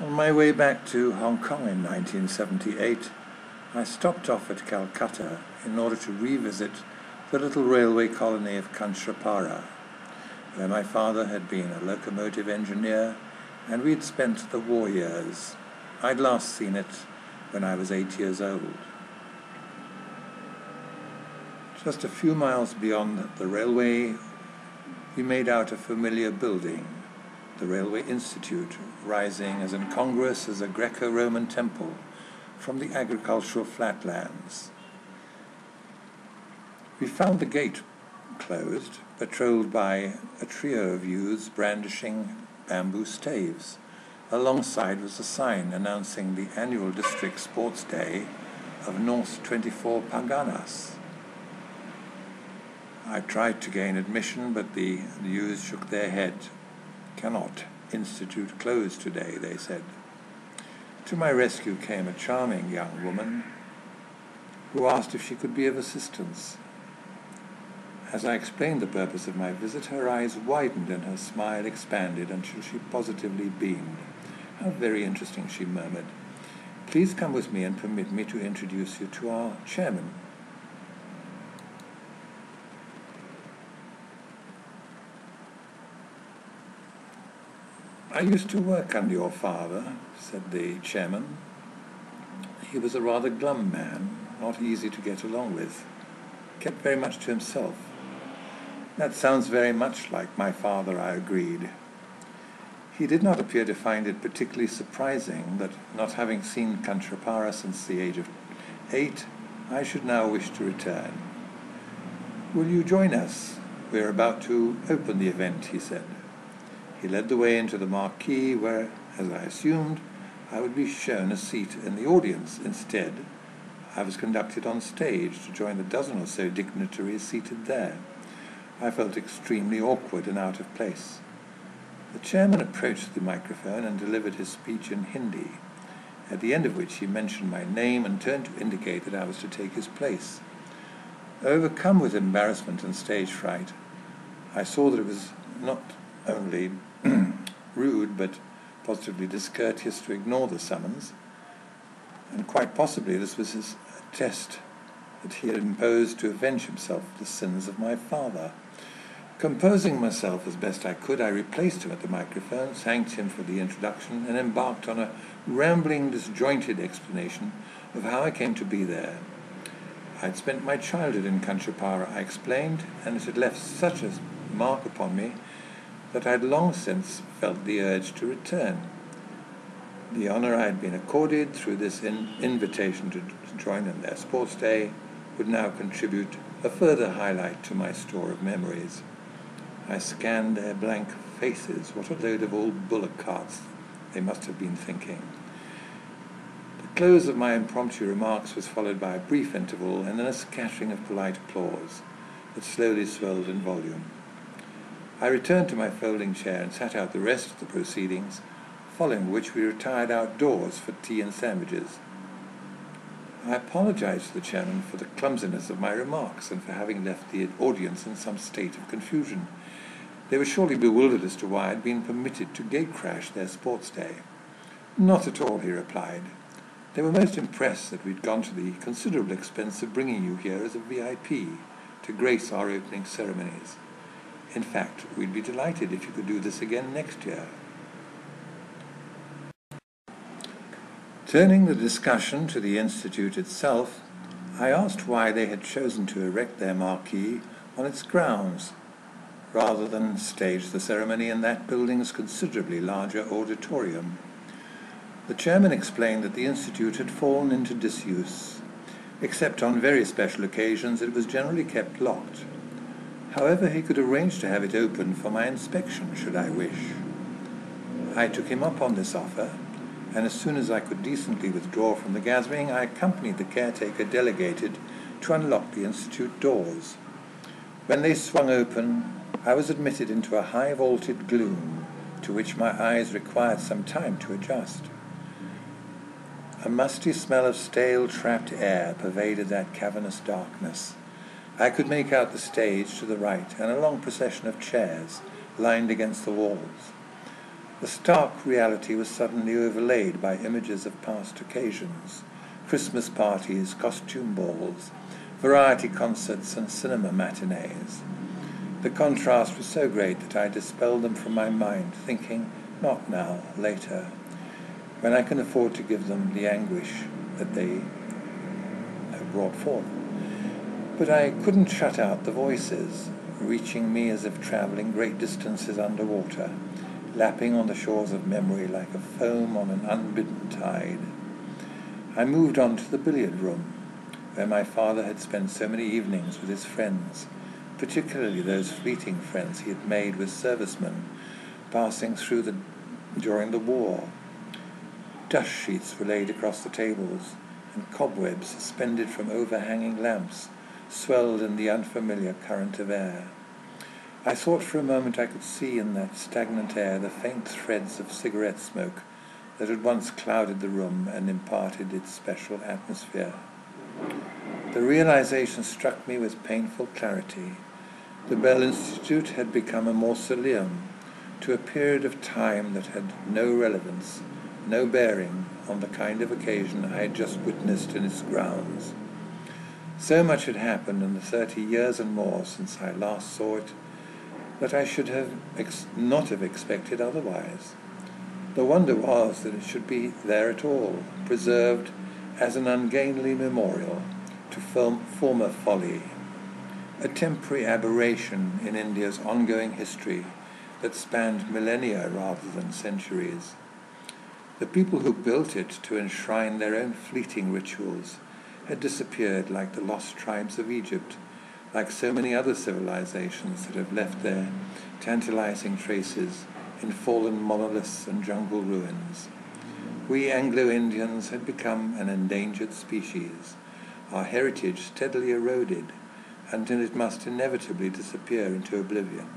On my way back to Hong Kong in 1978, I stopped off at Calcutta in order to revisit the little railway colony of Kanchrapara, where my father had been a locomotive engineer and we'd spent the war years. I'd last seen it when I was eight years old. Just a few miles beyond the railway, we made out a familiar building the Railway Institute, rising as incongruous as a Greco-Roman temple from the agricultural flatlands. We found the gate closed, patrolled by a trio of youths brandishing bamboo staves. Alongside was a sign announcing the annual district sports day of North 24 Parganas. I tried to gain admission, but the, the youths shook their heads cannot. Institute clothes today, they said. To my rescue came a charming young woman who asked if she could be of assistance. As I explained the purpose of my visit, her eyes widened and her smile expanded until she positively beamed. How very interesting, she murmured. Please come with me and permit me to introduce you to our chairman. I used to work under your father, said the chairman. He was a rather glum man, not easy to get along with, kept very much to himself. That sounds very much like my father, I agreed. He did not appear to find it particularly surprising that, not having seen Kanchrapara since the age of eight, I should now wish to return. Will you join us? We're about to open the event, he said. He led the way into the marquee where, as I assumed, I would be shown a seat in the audience. Instead, I was conducted on stage to join the dozen or so dignitaries seated there. I felt extremely awkward and out of place. The chairman approached the microphone and delivered his speech in Hindi, at the end of which he mentioned my name and turned to indicate that I was to take his place. Overcome with embarrassment and stage fright, I saw that it was not only rude but positively discourteous to ignore the summons, and quite possibly this was his test that he had imposed to avenge himself of the sins of my father. Composing myself as best I could, I replaced him at the microphone, thanked him for the introduction, and embarked on a rambling, disjointed explanation of how I came to be there. I had spent my childhood in Kanchrapara, I explained, and it had left such a mark upon me that I had long since felt the urge to return. The honor I had been accorded through this in invitation to join in their sports day would now contribute a further highlight to my store of memories. I scanned their blank faces. What a load of old bullock carts they must have been thinking. The close of my impromptu remarks was followed by a brief interval and then a scattering of polite applause that slowly swelled in volume. I returned to my folding chair and sat out the rest of the proceedings, following which we retired outdoors for tea and sandwiches. I apologized to the chairman for the clumsiness of my remarks and for having left the audience in some state of confusion. They were surely bewildered as to why I had been permitted to gate-crash their sports day. Not at all, he replied. They were most impressed that we'd gone to the considerable expense of bringing you here as a VIP to grace our opening ceremonies. In fact, we'd be delighted if you could do this again next year. Turning the discussion to the Institute itself, I asked why they had chosen to erect their marquee on its grounds rather than stage the ceremony in that building's considerably larger auditorium. The chairman explained that the Institute had fallen into disuse. Except on very special occasions, it was generally kept locked. However, he could arrange to have it open for my inspection, should I wish. I took him up on this offer, and as soon as I could decently withdraw from the gathering, I accompanied the caretaker delegated to unlock the Institute doors. When they swung open, I was admitted into a high vaulted gloom to which my eyes required some time to adjust. A musty smell of stale, trapped air pervaded that cavernous darkness. I could make out the stage to the right and a long procession of chairs lined against the walls. The stark reality was suddenly overlaid by images of past occasions Christmas parties, costume balls, variety concerts, and cinema matinees. The contrast was so great that I dispelled them from my mind, thinking, not now, later, when I can afford to give them the anguish that they have brought forth. But I couldn't shut out the voices, reaching me as if travelling great distances underwater, lapping on the shores of memory like a foam on an unbidden tide. I moved on to the billiard room, where my father had spent so many evenings with his friends, particularly those fleeting friends he had made with servicemen passing through the during the war. Dust sheets were laid across the tables, and cobwebs suspended from overhanging lamps swelled in the unfamiliar current of air. I thought for a moment I could see in that stagnant air the faint threads of cigarette smoke that had once clouded the room and imparted its special atmosphere. The realization struck me with painful clarity. The Bell Institute had become a mausoleum to a period of time that had no relevance, no bearing on the kind of occasion I had just witnessed in its grounds. So much had happened in the thirty years and more since I last saw it that I should have ex- not have expected otherwise. The wonder was that it should be there at all, preserved as an ungainly memorial to former folly, a temporary aberration in India's ongoing history that spanned millennia rather than centuries. The people who built it to enshrine their own fleeting rituals had disappeared like the lost tribes of Egypt, like so many other civilizations that have left their tantalizing traces in fallen monoliths and jungle ruins. We Anglo-Indians had become an endangered species, our heritage steadily eroded until it must inevitably disappear into oblivion.